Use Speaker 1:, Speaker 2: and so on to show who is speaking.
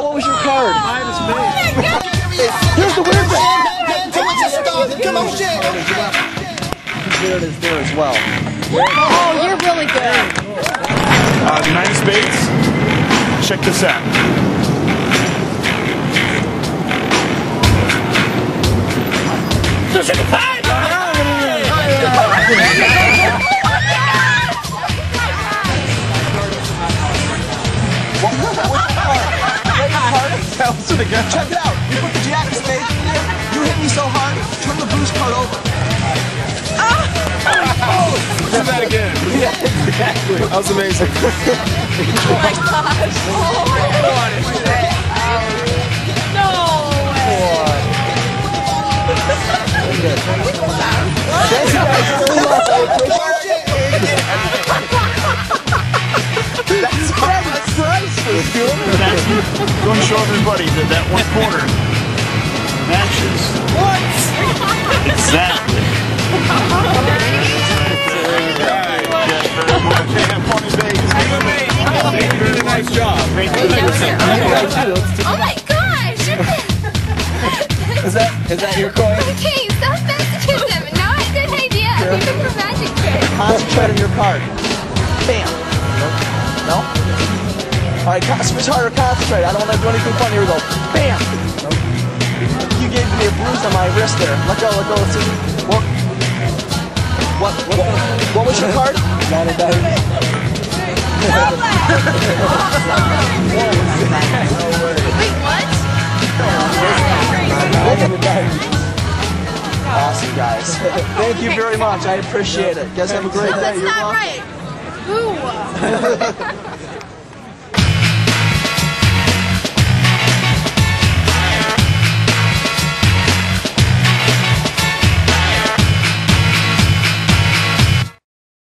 Speaker 1: out what was your card.
Speaker 2: I have a spade.
Speaker 1: Here's the weird thing.
Speaker 3: Come on, shit.
Speaker 1: There it is there as well.
Speaker 4: Oh, you're really good.
Speaker 2: Uh, nine of spades. Check this out.
Speaker 3: Check it out. You put the jack of spades in there. You hit me so hard. Turn the boost card over.
Speaker 2: Oh, Do that again. Exactly.
Speaker 1: That was amazing.
Speaker 4: Oh my gosh. No
Speaker 2: That's Go and show everybody that that one corner matches. What? Exactly. Very nice job.
Speaker 4: Oh my gosh.
Speaker 1: Is that is that your coin?
Speaker 4: okay, stop masochism. Now I have an idea. I think it's a magic trick.
Speaker 1: Concentrate on your card. Bam. No? Alright, switch harder, concentrate. I don't want to do anything funny. Here we go. Bam. You gave me a bruise on my wrist there. Let go, let go. Let's see. What? What, what, what was your card? Not a diamonds.
Speaker 4: Wait, what?
Speaker 1: Nine of diamonds. Awesome, guys. Thank you very much. I appreciate it. You guys have a great day.
Speaker 4: That's
Speaker 1: You're
Speaker 4: not
Speaker 1: welcome.
Speaker 4: right. Ooh.